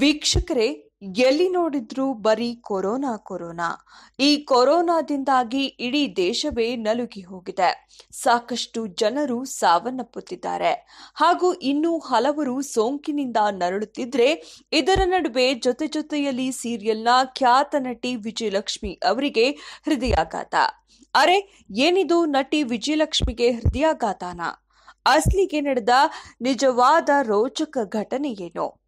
ವೀಕ್ಷಕರೇ, ಎಲ್ಲಿ ನೋಡಿದ್ರೂ ಬರೀ ಕೊರೋನಾ ಕೊರೋನಾ. ಈ ಕೊರೋನಾದಿಂದಾಗಿ ಇಡೀ ದೇಶವೇ ನಲುಗಿ ಹೋಗಿದೆ. ಸಾಕಷ್ಟು ಜನರು ಸಾವನ್ನಪ್ಪುತ್ತಿದ್ದಾರೆ. ಹಾಗೂ ಇನ್ನೂ ಹಲವರು ಸೋಂಕಿನಿಂದ ನರಳುತ್ತಿದ್ರೆ, ಇದರ ನಡುವೆ ಜೊತೆ ಜೊತೆಯಲ್ಲಿ ಸೀರಿಯಲ್ನ ಖ್ಯಾತ ನಟಿ ವಿಜಯಲಕ್ಷ್ಮಿ ಅವರಿಗೆ ಹೃದಯಾಘಾತ. ಅರೆ, ಏನಿದು ನಟಿ ವಿಜಯಲಕ್ಷ್ಮಿಗೆ ಹೃದಯಾಘಾತನ? ಅಸ್ಲಿಗೆ ನಡೆದ ನಿಜವಾದ ರೋಚಕ ಘಟನೆ ಏನು?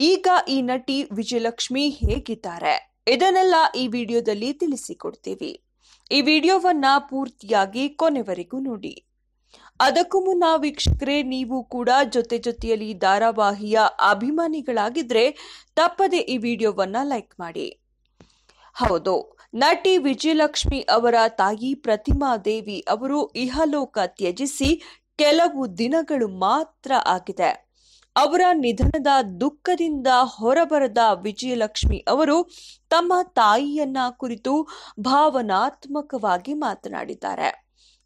ಈಗ ಈ ನಟಿ ವಿಜಯಲಕ್ಷ್ಮಿ ಹೇಗಿದ್ದಾರೆ? ಇದನ್ನೆಲ್ಲ ಈ ವಿಡಿಯೋದಲ್ಲಿ ತಿಳಿಸಿಕೊಡ್ತೀವಿ. ಈ ವಿಡಿಯೋವನ್ನ ಪೂರ್ತಿಯಾಗಿ ಕೊನೆವರೆಗೂ ನೋಡಿ. ಅದಕ್ಕೂ ಮುನ್ನ ವೀಕ್ಷಕರೇ, ನೀವು ಕೂಡ ಜೊತೆ ಜೊತೆಯಲ್ಲಿ ಧಾರಾವಾಹಿಯ ಅಭಿಮಾನಿಗಳಾಗಿದ್ರೆ ತಪ್ಪದೆ ಈ ವಿಡಿಯೋವನ್ನ ಲೈಕ್ ಮಾಡಿ. ಹೌದು, ನಟಿ ವಿಜಯಲಕ್ಷ್ಮಿ ಅವರ ತಾಯಿ ಪ್ರತಿಮಾ ದೇವಿ ಅವರು ಇಹಲೋಕ ತ್ಯಜಿಸಿ ಕೆಲವು ದಿನಗಳು ಮಾತ್ರ ಆಗಿದೆ. ಅವರ ನಿಧನದ ದುಃಖದಿಂದ ಹೊರಬರದ ವಿಜಯಲಕ್ಷ್ಮಿ ಅವರು ತಮ್ಮ ತಾಯಿಯನ್ನ ಕುರಿತು ಭಾವನಾತ್ಮಕವಾಗಿ ಮಾತನಾಡಿದ್ದಾರೆ.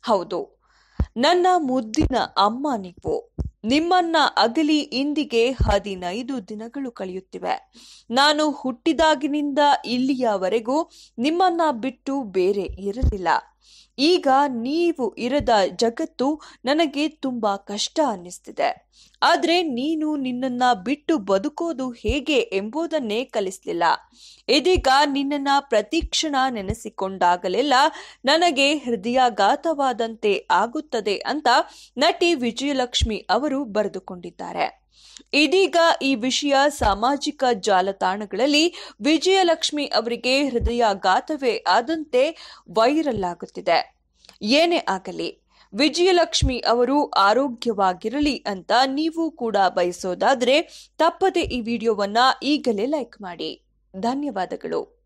ಹೌದು, ನನ್ನ ಮುದ್ದಿನ ಅಮ್ಮ ನೀವು. ನಿಮ್ಮನ್ನ ಅಗಲಿ ಇಂದಿಗೆ ಹದಿನೈದು ದಿನಗಳು ಕಳೆಯುತ್ತಿವೆ. ನಾನು ಹುಟ್ಟಿದಾಗಿನಿಂದ ಇಲ್ಲಿಯವರೆಗೂ ನಿಮ್ಮನ್ನ ಬಿಟ್ಟು ಬೇರೆ ಇರಲಿಲ್ಲ. ಈಗ ನೀವು ಇರದ ಜಗತ್ತು ನನಗೆ ತುಂಬಾ ಕಷ್ಟ ಅನ್ನಿಸ್ತಿದೆ. ಆದರೆ ನೀನು ನಿನ್ನನ್ನ ಬಿಟ್ಟು ಬದುಕೋದು ಹೇಗೆ ಎಂಬುದನ್ನೇ ಕಲಿಸ್ಲಿಲ್ಲ. ಇದೀಗ ನಿನ್ನನ್ನ ಪ್ರತಿಕ್ಷಣ ನೆನೆಸಿಕೊಂಡಾಗಲೆಲ್ಲ ನನಗೆ ಹೃದಯಾಘಾತವಾದಂತೆ ಆಗುತ್ತದೆ ಅಂತ ನಟಿ ವಿಜಯಲಕ್ಷ್ಮಿ ಅವರು ಬರೆದುಕೊಂಡಿದ್ದಾರೆ. ಇದೀಗ ಈ ವಿಷಯ ಸಾಮಾಜಿಕ ಜಾಲತಾಣಗಳಲ್ಲಿ ವಿಜಯಲಕ್ಷ್ಮಿ ಅವರಿಗೆ ಹೃದಯಾಘಾತವೇ ಆದಂತೆ ವೈರಲ್ ಆಗುತ್ತಿದೆ. ಏನೇ ಆಗಲಿ, ವಿಜಯಲಕ್ಷ್ಮಿ ಅವರು ಆರೋಗ್ಯವಾಗಿರಲಿ ಅಂತ ನೀವು ಕೂಡ ಬಯಸೋದಾದ್ರೆ ತಪ್ಪದೆ ಈ ವಿಡಿಯೋವನ್ನ ಈಗಲೇ ಲೈಕ್ ಮಾಡಿ. ಧನ್ಯವಾದಗಳು.